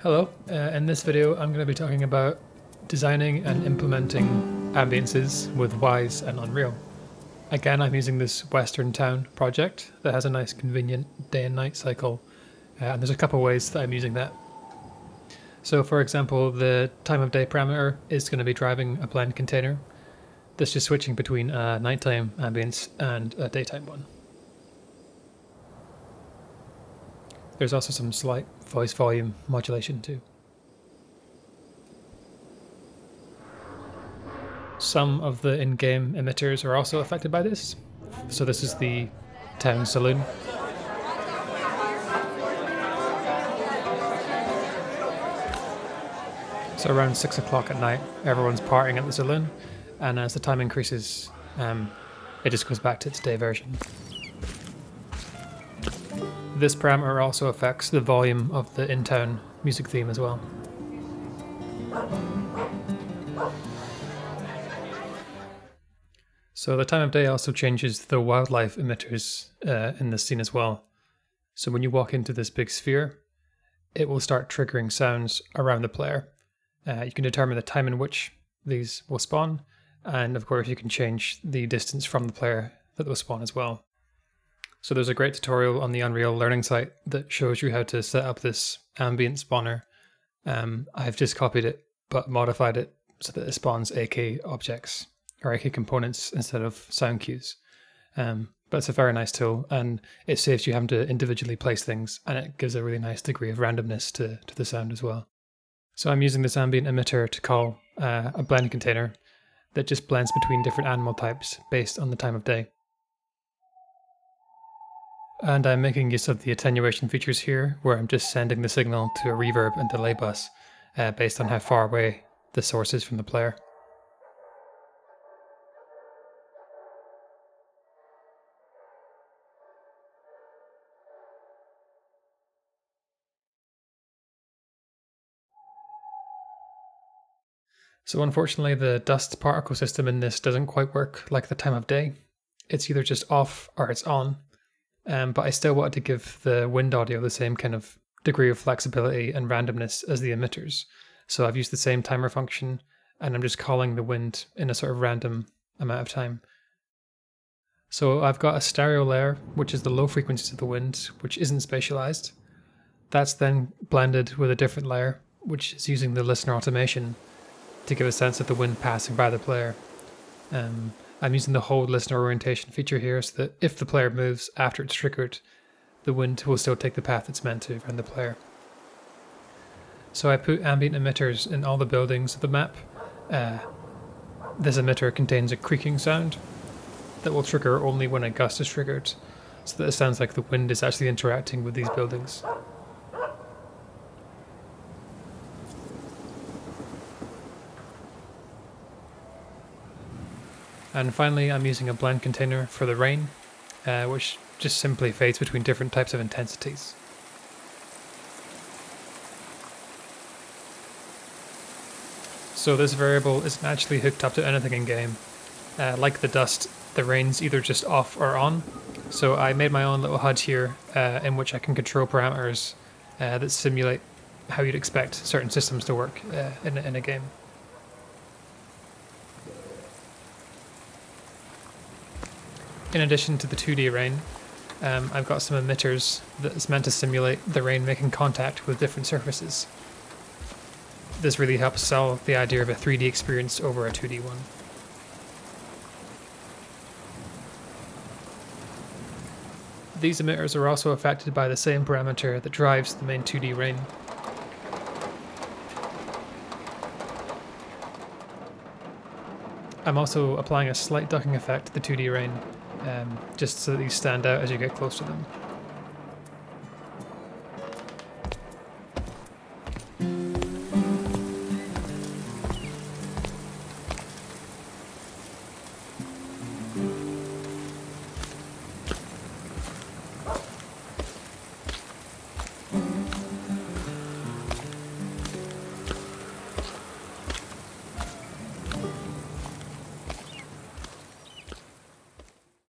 Hello, uh, in this video I'm going to be talking about designing and implementing ambiances with Wwise and Unreal. Again, I'm using this Western Town project that has a nice convenient day and night cycle, uh, and there's a couple ways that I'm using that. So for example, the time of day parameter is going to be driving a blend container. This just switching between a nighttime ambience and a daytime one. There's also some slight voice volume modulation too. Some of the in-game emitters are also affected by this. So this is the town saloon. So around six o'clock at night, everyone's partying at the saloon, and as the time increases, um, it just goes back to its day version. This parameter also affects the volume of the in-town music theme as well. So the time of day also changes the wildlife emitters uh, in this scene as well. So when you walk into this big sphere, it will start triggering sounds around the player. Uh, you can determine the time in which these will spawn, and of course you can change the distance from the player that will spawn as well. So there's a great tutorial on the Unreal Learning site that shows you how to set up this ambient spawner. Um, I've just copied it but modified it so that it spawns AK objects or AK components instead of sound cues. Um, but it's a very nice tool and it saves you having to individually place things and it gives a really nice degree of randomness to, to the sound as well. So I'm using this ambient emitter to call uh, a blend container that just blends between different animal types based on the time of day. And I'm making use of the attenuation features here, where I'm just sending the signal to a reverb and delay bus uh, based on how far away the source is from the player. So unfortunately the dust particle system in this doesn't quite work like the time of day. It's either just off or it's on, um, but I still wanted to give the wind audio the same kind of degree of flexibility and randomness as the emitters. So I've used the same timer function and I'm just calling the wind in a sort of random amount of time. So I've got a stereo layer, which is the low frequencies of the wind, which isn't spatialized. That's then blended with a different layer, which is using the listener automation to give a sense of the wind passing by the player. Um, I'm using the hold listener orientation feature here so that if the player moves after it's triggered, the wind will still take the path it's meant to around the player. So I put ambient emitters in all the buildings of the map. Uh, this emitter contains a creaking sound that will trigger only when a gust is triggered, so that it sounds like the wind is actually interacting with these buildings. And finally, I'm using a blend container for the rain, uh, which just simply fades between different types of intensities. So this variable isn't actually hooked up to anything in game. Uh, like the dust, the rain's either just off or on. So I made my own little HUD here uh, in which I can control parameters uh, that simulate how you'd expect certain systems to work uh, in, in a game. In addition to the 2D rain, um, I've got some emitters that's meant to simulate the rain making contact with different surfaces. This really helps sell the idea of a 3D experience over a 2D one. These emitters are also affected by the same parameter that drives the main 2D rain. I'm also applying a slight ducking effect to the 2D rain um, just so that these stand out as you get close to them.